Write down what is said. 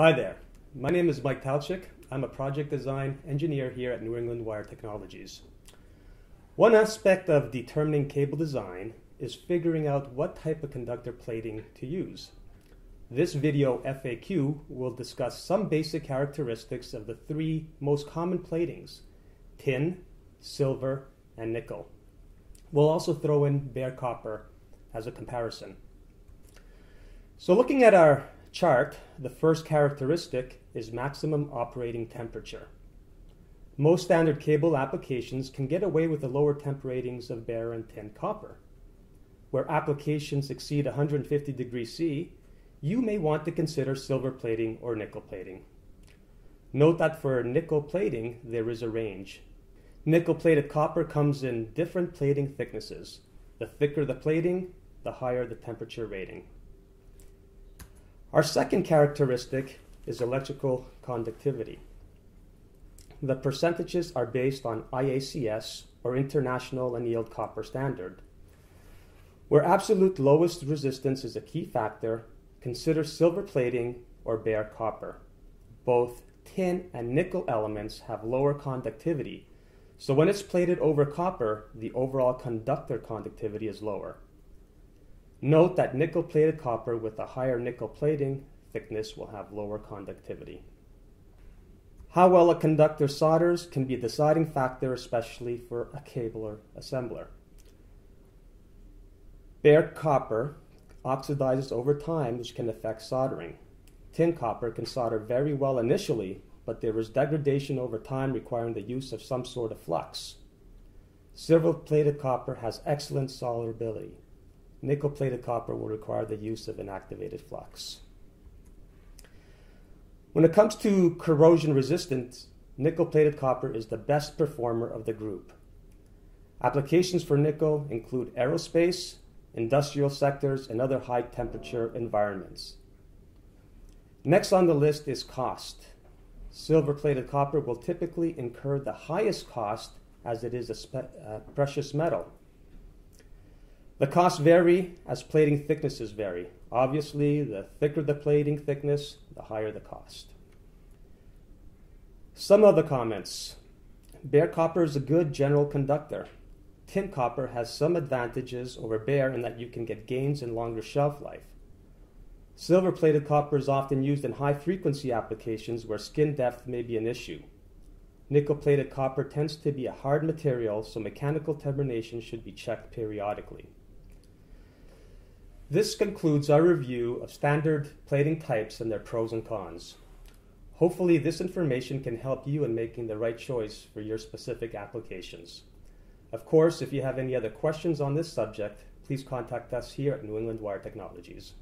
Hi there. My name is Mike Talchik. I'm a project design engineer here at New England Wire Technologies. One aspect of determining cable design is figuring out what type of conductor plating to use. This video FAQ will discuss some basic characteristics of the three most common platings tin, silver, and nickel. We'll also throw in bare copper as a comparison. So, looking at our chart, the first characteristic is maximum operating temperature. Most standard cable applications can get away with the lower temp ratings of bare and tin copper. Where applications exceed 150 degrees C, you may want to consider silver plating or nickel plating. Note that for nickel plating, there is a range. Nickel plated copper comes in different plating thicknesses. The thicker the plating, the higher the temperature rating. Our second characteristic is electrical conductivity. The percentages are based on IACS or International Annealed Copper Standard. Where absolute lowest resistance is a key factor, consider silver plating or bare copper. Both tin and nickel elements have lower conductivity, so when it's plated over copper, the overall conductor conductivity is lower. Note that nickel plated copper with a higher nickel plating thickness will have lower conductivity. How well a conductor solders can be a deciding factor, especially for a cable or assembler. Bare copper oxidizes over time, which can affect soldering. Tin copper can solder very well initially, but there is degradation over time requiring the use of some sort of flux. Silver plated copper has excellent solderability. Nickel plated copper will require the use of an activated flux. When it comes to corrosion resistance, nickel plated copper is the best performer of the group. Applications for nickel include aerospace, industrial sectors, and other high temperature environments. Next on the list is cost. Silver plated copper will typically incur the highest cost as it is a uh, precious metal. The costs vary as plating thicknesses vary. Obviously, the thicker the plating thickness, the higher the cost. Some other comments. Bare copper is a good general conductor. Tin copper has some advantages over bare in that you can get gains in longer shelf life. Silver plated copper is often used in high frequency applications where skin depth may be an issue. Nickel plated copper tends to be a hard material, so mechanical termination should be checked periodically. This concludes our review of standard plating types and their pros and cons. Hopefully, this information can help you in making the right choice for your specific applications. Of course, if you have any other questions on this subject, please contact us here at New England Wire Technologies.